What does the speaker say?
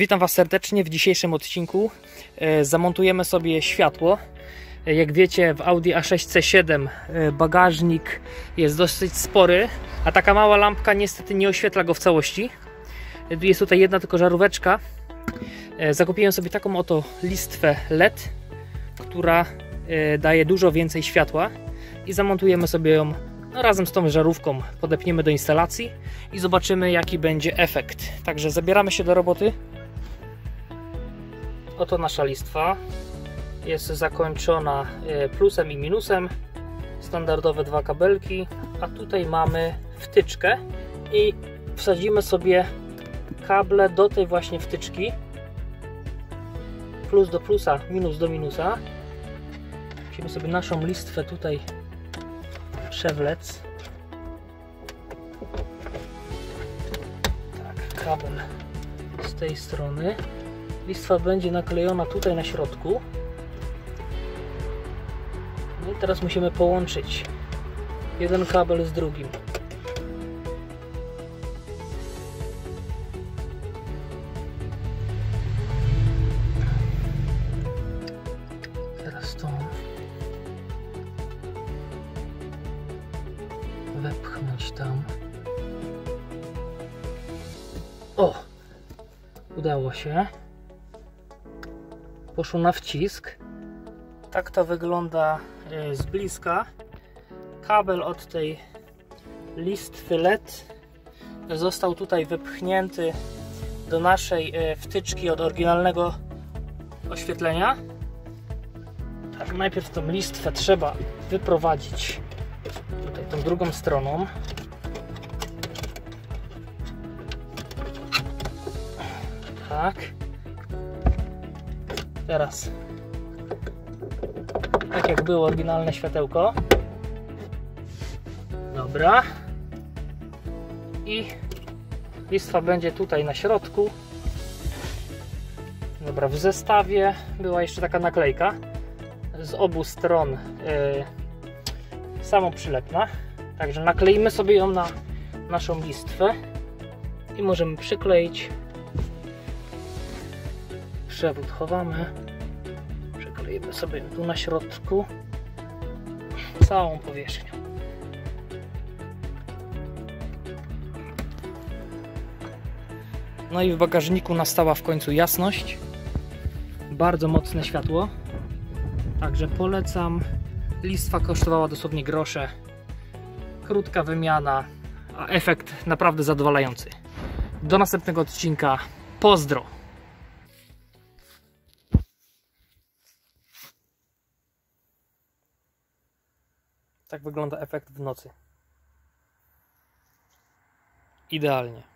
Witam Was serdecznie w dzisiejszym odcinku. E, Zamontujemy sobie światło. E, Jak wiecie, w Audi A6C7 e, bagażnik jest dosyć spory, a taka mała lampka niestety nie oświetla go w całości. Jest tutaj jedna tylko żaróweczka. Zakupiłem sobie taką oto listwę LED, która daje dużo więcej światła i zamontujemy sobie ją no, razem z tą żarówką. Podepniemy do instalacji i zobaczymy jaki będzie efekt. Także zabieramy się do roboty. Oto nasza listwa. Jest zakończona e, plusem i minusem. Standardowe dwa kabelki. A tutaj mamy wtyczkę i wsadzimy sobie kable do tej właśnie wtyczki. Plus do plusa, minus do minusa. Musimy sobie naszą listwę tutaj przewlec. Tak, kabel z tej strony. Listwa będzie naklejona tutaj na środku. No i teraz musimy połączyć jeden kabel z drugim. Teraz tą wepchnąć tam. O! Udało się poszło na wcisk. Tak to wygląda e, z bliska. Kabel od tej listwy LED został tutaj wypchnięty do naszej e, wtyczki od oryginalnego oświetlenia. Tak, najpierw tą listwę trzeba wyprowadzić tutaj tą drugą stroną. Tak. Teraz tak jak było oryginalne światełko. Dobra. I listwa będzie tutaj na środku. Dobra, w zestawie była jeszcze taka naklejka z obu stron yy, samoprzylepna. Także nakleimy sobie ją na naszą listwę i możemy przykleić przewód chowamy. Przykleimy sobie tu na środku całą powierzchnię. No i w bagażniku nastała w końcu jasność. Bardzo mocne światło. Także polecam. Listwa kosztowała dosłownie grosze. Krótka wymiana, a efekt naprawdę zadowalający. Do następnego odcinka. Pozdro! Tak wygląda efekt w nocy. Idealnie.